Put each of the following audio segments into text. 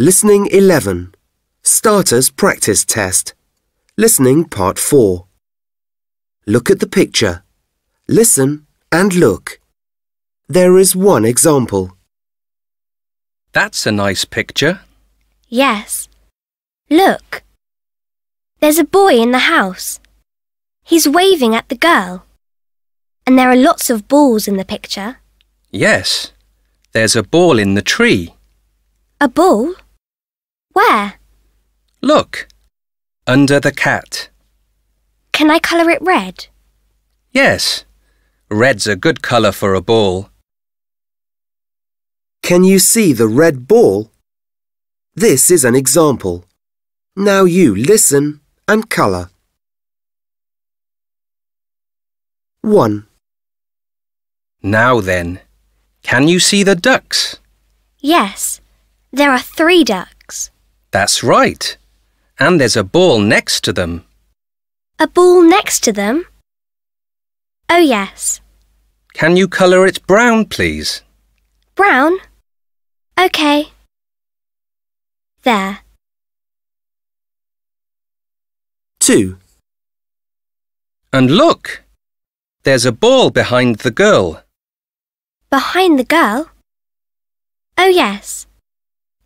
Listening 11. Starters practice test. Listening part 4. Look at the picture. Listen and look. There is one example. That's a nice picture. Yes. Look. There's a boy in the house. He's waving at the girl. And there are lots of balls in the picture. Yes. There's a ball in the tree. A ball? Where? Look. Under the cat. Can I colour it red? Yes. Red's a good colour for a ball. Can you see the red ball? This is an example. Now you listen and colour. 1. Now then, can you see the ducks? Yes. There are three ducks. That's right. And there's a ball next to them. A ball next to them? Oh, yes. Can you colour it brown, please? Brown? OK. There. 2. And look! There's a ball behind the girl. Behind the girl? Oh, yes.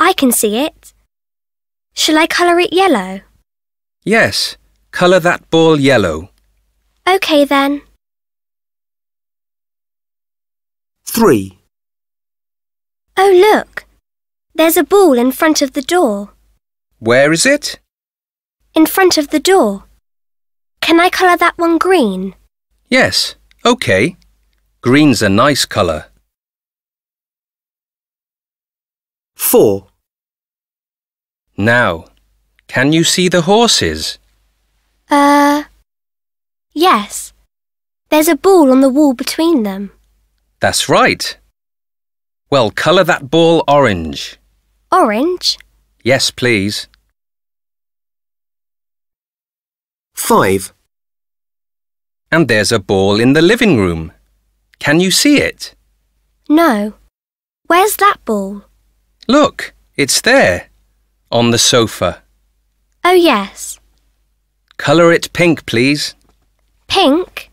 I can see it. Shall I colour it yellow? Yes, colour that ball yellow. OK then. 3. Oh, look. There's a ball in front of the door. Where is it? In front of the door. Can I colour that one green? Yes, OK. Green's a nice colour. 4. Now, can you see the horses? Uh. Yes. There's a ball on the wall between them. That's right. Well, colour that ball orange. Orange? Yes, please. 5. And there's a ball in the living room. Can you see it? No. Where's that ball? Look, it's there. On the sofa. Oh, yes. Colour it pink, please. Pink?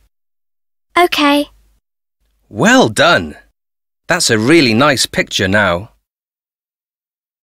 OK. Well done. That's a really nice picture now.